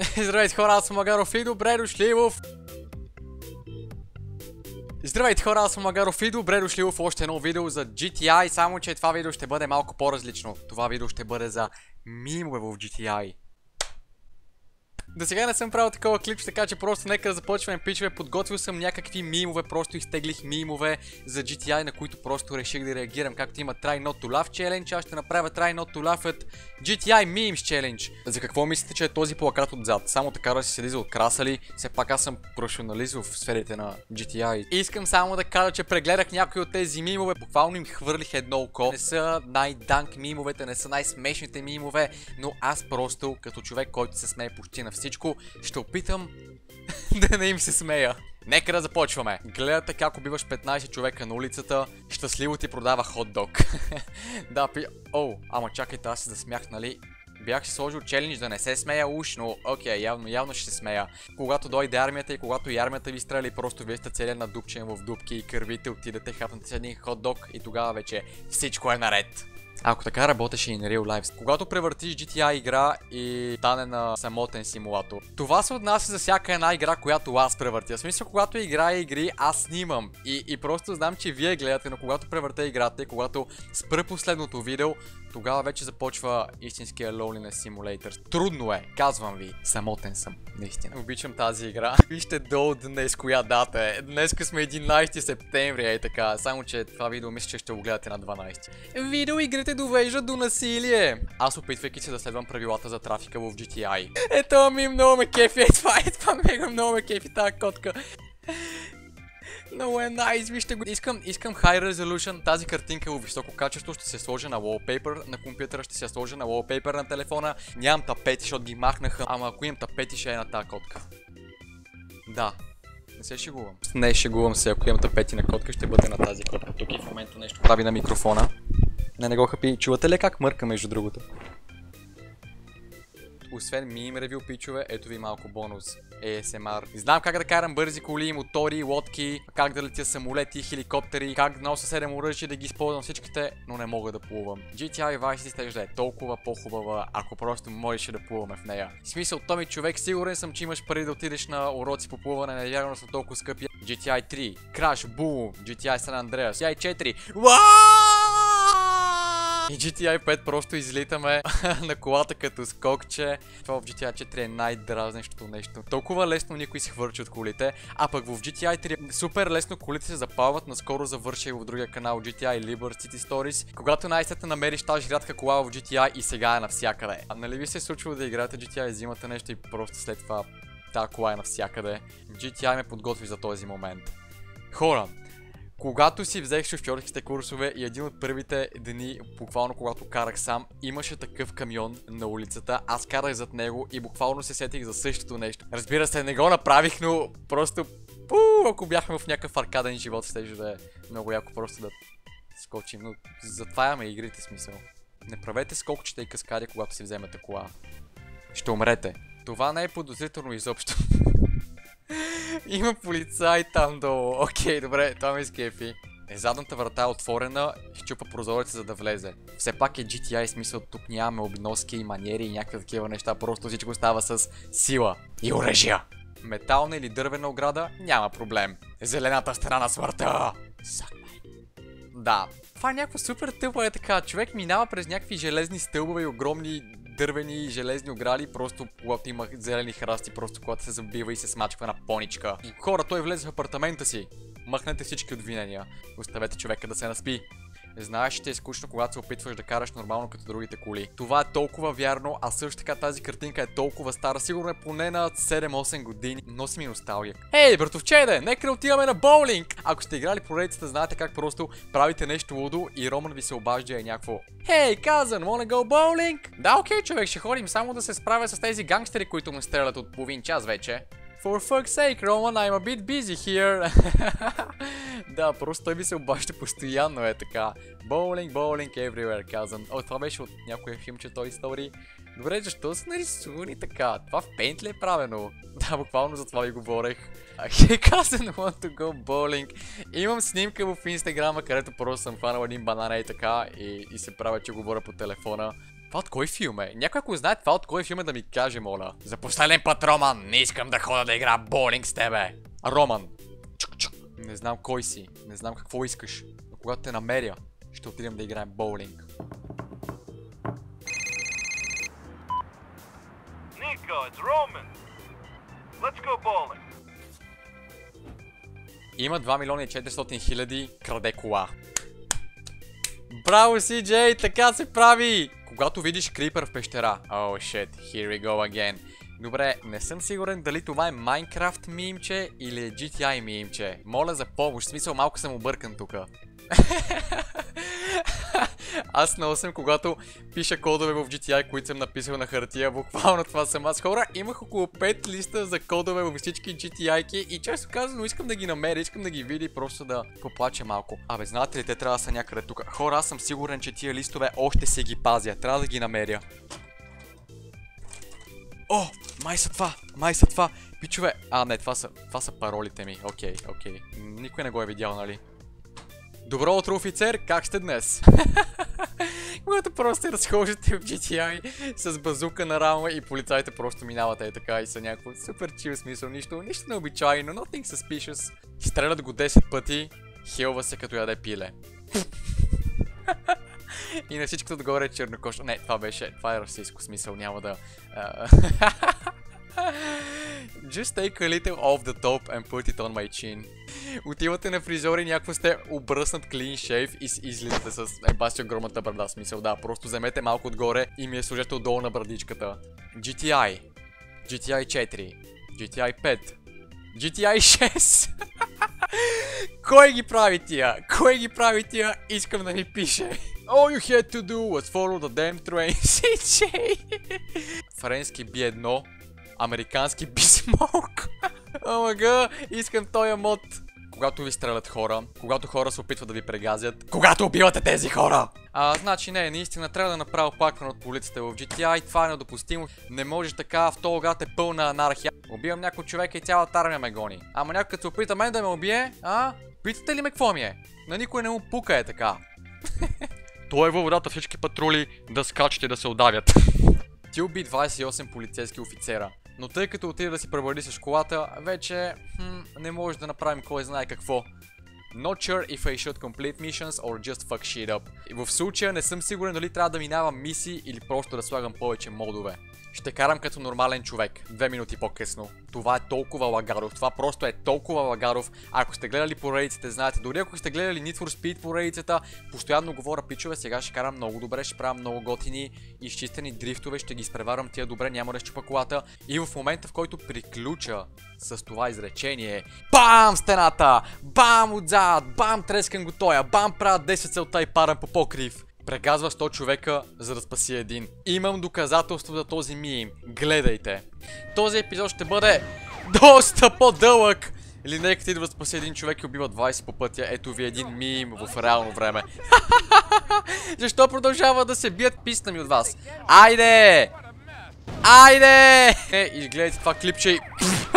Здравейте хора, аз съм Магаров и добре дошли в... Здравейте хора, аз съм Магаров и добре дошли в още едно видео за GTI, само че това видео ще бъде малко по-различно. Това видео ще бъде за мимове в GTI. До сега не съм правил такова клип, така че просто нека да започваме пичове. Подготвил съм някакви мимове, просто изтеглих мимове за GTI, на които просто реших да реагирам. Както има Try Not to Laugh Challenge, аз ще направя Try Not to Laugh at GTI Memes Challenge. За какво мислите, че е този плакат отзад? Само така да си седи за откраса ли? Все пак аз съм професионалист в сферите на GTI. Искам само да кажа, че прегледах някои от тези мимове. Буквално им хвърлих едно око. Не са най-данк мимовете, не са най-смешните мимове, но аз просто като човек, който се смее почти на всичко, ще опитам да не им се смея. Нека да започваме. Гледате как убиваш 15 човека на улицата, щастливо ти продава хот-дог. да, пи... О, ама чакайте, аз се засмях, нали? Бях си сложил челендж да не се смея уж, но окей, явно, явно ще се смея. Когато дойде армията и когато и армията ви стреля просто вие сте целият надупчен в дупки и кървите отидете хапнете с един хот-дог и тогава вече всичко е наред. Ако така работеше и на Real Life. Когато превъртиш GTA игра и стане на самотен симулатор. Това се отнася за всяка една игра, която аз превъртя. В смисъл, когато играя игри, аз снимам. И, и просто знам, че вие гледате, но когато превърта играта и когато спра последното видео, тогава вече започва истинския Loneliness Simulator. Трудно е, казвам ви. Самотен съм, наистина. Обичам тази игра. Вижте долу днес коя дата е. Днес сме 11 септември, е така. Само, че това видео мисля, че ще го гледате на 12. Видеоигрите довеждат до насилие. Аз опитвайки се да следвам правилата за трафика в GTI. Ето ми много ме кефи, е това, е това мега много ме кефи тази котка. Много е найс, вижте го. Искам, искам High Resolution, тази картинка е високо качество, ще се сложа на wallpaper на компютъра, ще се сложа на wallpaper на телефона. Нямам тапети, защото ги махнаха, ама ако имам тапети ще е на тази котка. Да, не се шегувам. Не шегувам се, ако имам тапети на котка, ще бъде на тази котка. Тук и в момента нещо прави на микрофона. Не, не го хапи. Чувате ли как мърка между другото? Освен мим ревю пичове, ето ви малко бонус. ASMR. Не знам как да карам бързи коли, мотори, лодки, как да летя самолети, хеликоптери, как да нося 7 оръжия да ги използвам всичките, но не мога да плувам. GTI Vice City да е толкова по-хубава, ако просто можеше да плуваме в нея. В смисъл, Томи човек, сигурен съм, че имаш пари да отидеш на уроци по плуване, невярно са толкова скъпи. GTI 3, Crash, Boom, GTI San Andreas, GTI 4. Вау! И GTA 5 просто излитаме на колата като скокче. Това в GTA 4 е най-дразнещото нещо. Толкова лесно никой се хвърчи от колите, а пък в GTA 3 супер лесно колите се запалват. Наскоро завърших в другия канал GTI Liberty City Stories. Когато най-сетне намериш тази рядка кола в GTA и сега е навсякъде. А нали ви се е случва да играете GTA и взимате нещо и просто след това тази кола е навсякъде. GTI ме подготви за този момент. Хора, когато си взех шофьорските курсове и един от първите дни, буквално когато карах сам, имаше такъв камион на улицата, аз карах зад него и буквално се сетих за същото нещо. Разбира се, не го направих, но просто пу, ако бяхме в някакъв аркаден живот, ще да е много яко просто да скочим, но затваряме игрите смисъл. Не правете скокчета и каскади, когато си вземете кола. Ще умрете. Това не е подозрително изобщо. Има полицай там долу. Окей, добре, това ме изкефи. Е, задната врата е отворена, щупа прозореца за да влезе. Все пак е GTI, смисъл тук нямаме обноски и маниери и някакви такива неща, просто всичко става с сила и оръжия. Метална или дървена ограда, няма проблем. Зелената страна на смъртта! Да, това е някаква супер тъпа е така. Човек минава през някакви железни стълбове и огромни дървени и железни огради, просто когато има зелени храсти, просто когато се забива и се смачква на поничка. Хора, той влезе в апартамента си. Махнете всички обвинения. Оставете човека да се наспи. Знаеш, че е скучно, когато се опитваш да караш нормално като другите коли. Това е толкова вярно, а също така тази картинка е толкова стара, сигурно е поне на 7-8 години. Носи ми носталгия. Ей, братовчеде, нека да отиваме на боулинг! Ако сте играли поредицата, знаете как просто правите нещо лудо и Роман ви се обажда е някакво Хей, казан, wanna go bowling? Да, окей, човек, ще ходим само да се справя с тези гангстери, които ме стрелят от половин час вече. For fuck's sake, Roman, I'm a bit busy here. да, просто той ми се обаща постоянно е така. Bowling, bowling everywhere, казан. О, това беше от някоя филмче той истории. Добре, защо са нарисувани така? Това в Paint ли е правено? Да, буквално за това ви говорех. He doesn't want to go bowling. Имам снимка в инстаграма, където просто съм хванал един банана и така и, и се правя, че говоря по телефона. Това от кой филм е? Някой ако знае това от кой филм е да ми каже, моля. За последен път, Роман, не искам да хода да игра боулинг с тебе. Роман. Чук, чук. Не знам кой си. Не знам какво искаш. Но когато те намеря, ще отидем да играем боулинг. Nico, it's Roman. Let's go bowling. Има 2 милиона и 400 хиляди, краде кола. Браво, CJ, така се прави! Когато видиш крипър в пещера. Oh shit, here we go again. Добре, не съм сигурен дали това е Minecraft мимче или е GTI мимче. Моля за помощ, смисъл малко съм объркан тука. аз много съм, когато пиша кодове в GTI, които съм написал на хартия. Буквално това съм аз. Хора, имах около 5 листа за кодове във всички GTI-ки и често казано искам да ги намеря, искам да ги видя просто да поплача малко. Абе, знаете ли, те трябва да са някъде тук. Хора, аз съм сигурен, че тия листове още се ги пазя. Трябва да ги намеря. О, май са това, май са това. Пичове, а не, това са, това са паролите ми. Окей, окей. Никой не го е видял, нали? Добро утро, офицер! Как сте днес? Когато просто разхождате в GTI с базука на рама и полицайите просто минават е така и са някакво супер чил смисъл, нищо, нищо необичайно, nothing suspicious. Стрелят го 10 пъти, хилва се като яде пиле. и на всичкото отгоре е чернокош. Не, това беше, това е расистско смисъл, няма да... Just take a little off the top and put it on my chin. Отивате на фризьор и някакво сте обръснат клин шейв и излизате с ебаси огромната брада. Смисъл, да, просто вземете малко отгоре и ми я сложете отдолу на брадичката. GTI. GTI 4. GTI 5. GTI 6. Кой ги прави тия? Кой ги прави тия? Искам да ми пише. All you had to do was follow the damn train, CJ. Френски би едно, американски би смок. Омага, искам този мод. Когато ви стрелят хора, когато хора се опитват да ви прегазят, когато убивате тези хора! А, значи не, наистина трябва да направя оплакване от полицията в GTA, това е недопустимо. Не може така, в този град е пълна анархия. Убивам някой човек и цялата армия ме гони. Ама някой като се опита мен да ме убие, а? Питате ли ме какво ми е? На никой не му пука е така. Той е във водата всички патрули да скачат и да се удавят. Ти уби 28 полицейски офицера. Но тъй като отида да си пребърди с колата, вече хм, не може да направим кой знае какво. Not sure if I should complete missions or just fuck shit up. И в случая не съм сигурен дали трябва да минавам мисии или просто да слагам повече модове. Ще карам като нормален човек, две минути по-късно. Това е толкова лагаров, това просто е толкова лагаров. Ако сте гледали поредиците, знаете, дори ако сте гледали Need for Speed поредицата, постоянно говоря пичове, сега ще карам много добре, ще правя много готини, изчистени дрифтове, ще ги изпреварвам тия добре, няма да щупа колата. И в момента, в който приключа с това изречение, бам стената, бам отзад, бам трескам го тоя, бам правя 10 целта и парам по покрив прегазва 100 човека, за да спаси един. Имам доказателство за този мим. Гледайте. Този епизод ще бъде доста по-дълъг. Или нека ти да спаси един човек и убива 20 по пътя. Ето ви един мим в реално време. Защо продължава да се бият писна ми от вас? Айде! Айде! Е, изгледайте това клипче и...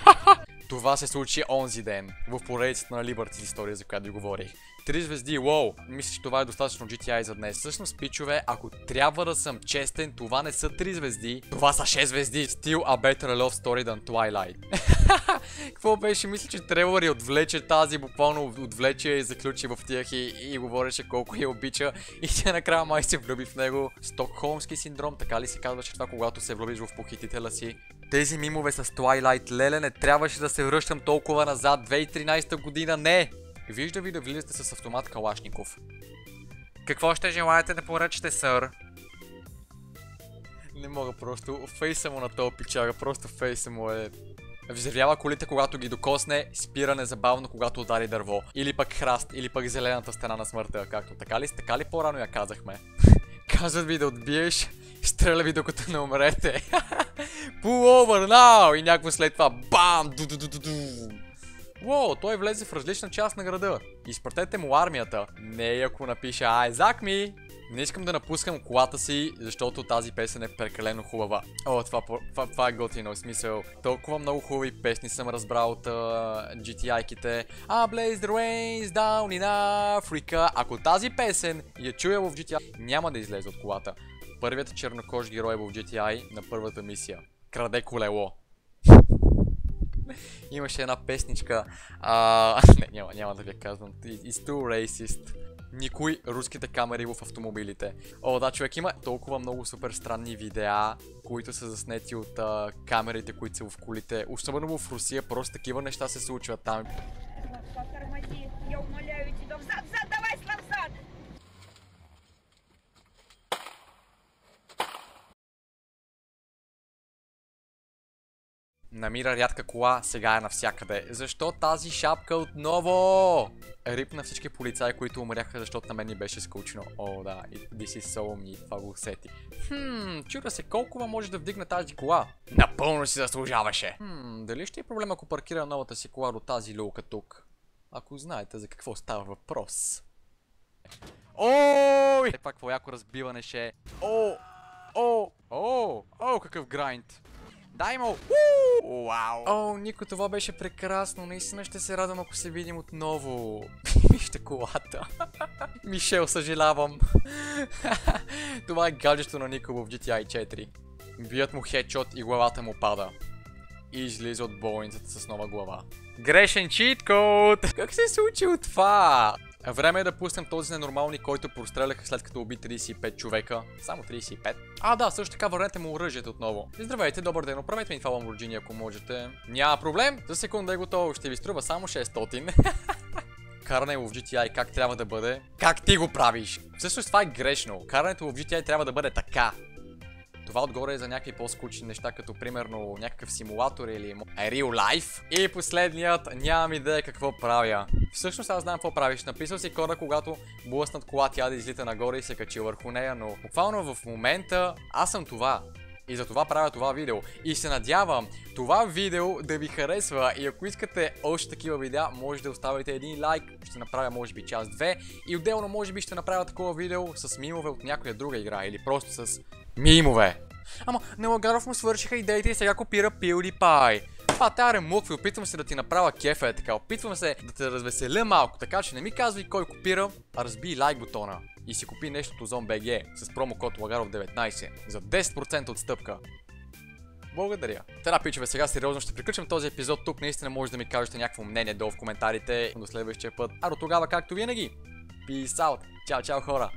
Това се случи онзи ден, в поредицата на Liberty история, за която ви говорих. Три звезди, уоу, мисля, че това е достатъчно GTI за днес. Всъщност, пичове, ако трябва да съм честен, това не са 3 звезди, това са 6 звезди. Still a better love story than Twilight. Какво беше? Мисля, че Тревор отвлече тази, буквално отвлече и заключи в тях и, и говореше колко я обича и тя накрая май се влюби в него. Стокхолмски синдром, така ли се казваше това, когато се влюбиш в похитителя си? Тези мимове с Twilight, леле, не трябваше да се връщам толкова назад, 2013 година, не! Вижда ви да влизате с автомат Калашников. Какво ще желаете да поръчате, сър? Не мога просто. Фейса му на този пичага, просто фейса му е... Взривява колите, когато ги докосне, спира незабавно, когато удари дърво. Или пък храст, или пък зелената стена на смъртта, както така ли, така ли по-рано я казахме? Казват ви да отбиеш, стреля ви докато не умрете. Pull over now! И някакво след това бам! -ду -ду -ду. Уоу, той влезе в различна част на града. Изпратете му армията. Не ако напише Айзак ми. Не искам да напускам колата си, защото тази песен е прекалено хубава. О, това, това, това е готино, в смисъл. Толкова много хубави песни съм разбрал от uh, GTI-ките. I blaze the rains down in Africa. Ако тази песен я чуя в GTI, няма да излезе от колата. първият чернокож герой в GTI на първата мисия. Краде колело. Имаше една песничка. А... Не, няма, няма да ви я казвам. It's too racist. Никой руските камери в автомобилите. О, да, човек, има толкова много супер странни видеа, които са заснети от а, камерите, които са в колите. Особено в Русия, просто такива неща се случват там. Я умоляю тебя, взад, взад, давай, Слав, взад! Намира рядка кола, сега е навсякъде. Защо тази шапка отново? Рип на всички полицаи, които умряха, защото на мен ни беше скучно. О, да, this is so me, това го усети. Хм, чуда се колко може да вдигне тази кола. Напълно си заслужаваше. Хм, дали ще е проблем ако паркира новата си кола до тази люлка тук? Ако знаете за какво става въпрос. Ой! Е, разбиване ще! О! О! О, какъв грайнд! Дай му! Вау! О, Нико, това беше прекрасно. Наистина ще се радвам, ако се видим отново. Вижте колата. Мишел, съжалявам. това е гаджето на Нико в GTI 4. Бият му хедшот и главата му пада. И излиза от болницата с нова глава. Грешен чит код! Как се е случило това? Време е да пуснем този ненормални, който простреляха след като уби 35 човека. Само 35. А, да, също така върнете му оръжието отново. Здравейте, добър ден, оправете ми това Lamborghini, ако можете. Няма проблем, за секунда е готово, ще ви струва само 600. Каране в GTI как трябва да бъде? Как ти го правиш? Всъщност това е грешно. Карането в GTI трябва да бъде така. Това отгоре е за някакви по-скучни неща, като примерно някакъв симулатор или Real Life. И последният, нямам идея какво правя. Всъщност аз знам какво правиш. Написал си кода, когато блъснат кола, тя да излита нагоре и се качи върху нея, но буквално в момента аз съм това. И за това правя това видео. И се надявам това видео да ви харесва. И ако искате още такива видеа, може да оставите един лайк. Ще направя може би част 2. И отделно може би ще направя такова видео с мимове от някоя друга игра. Или просто с мимове. Ама на Лагаров му свършиха идеите и сега копира PewDiePie. Това тя ремукви, опитвам се да ти направя кефа е така, опитвам се да те развеселя малко, така че не ми казвай кой копира, а разби лайк бутона и си купи нещото ZoneBG с промокод Лагаров19 за 10% отстъпка. Благодаря. Тера, пичове, сега сериозно ще приключим този епизод. Тук наистина може да ми кажете някакво мнение долу в коментарите. До следващия път. А до тогава, както винаги. Peace out. Чао, чао хора.